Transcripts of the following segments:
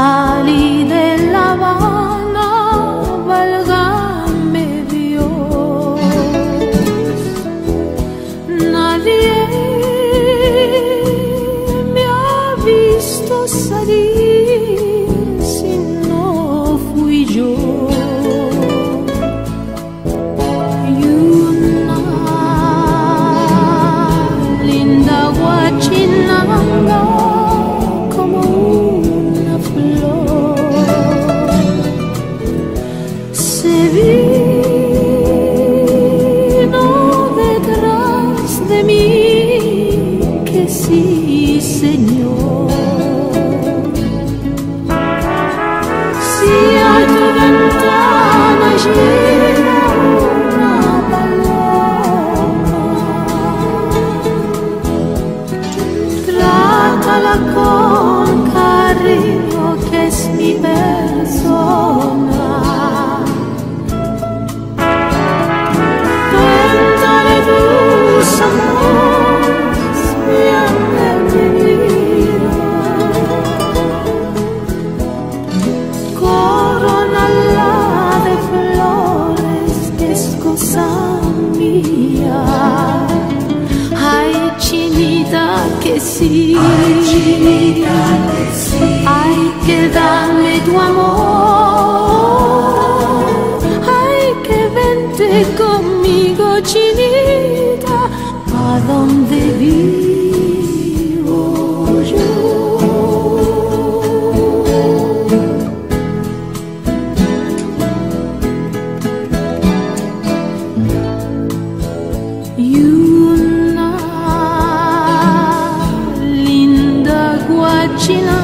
哪里？Señor si a tu ventana llega una paloma trátala con cariño que es mi persona Cuéntale tus amores, es cosa mía. Ay, chinita, que sí. Ay, que dame tu amor. Ay, que vente conmigo, chinita, a donde 西浪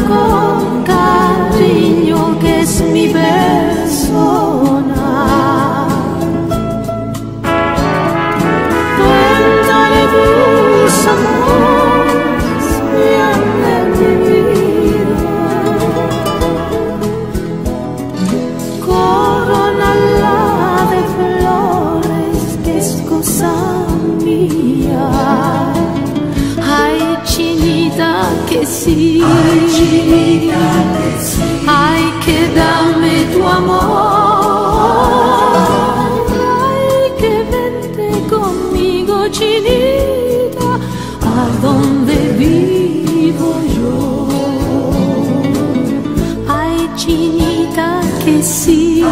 trátala chinita, que sí. Ay, que dame tu amor. Ay, que vente conmigo, chinita, a donde vivo yo. Ay, chinita, que sí.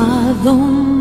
Vente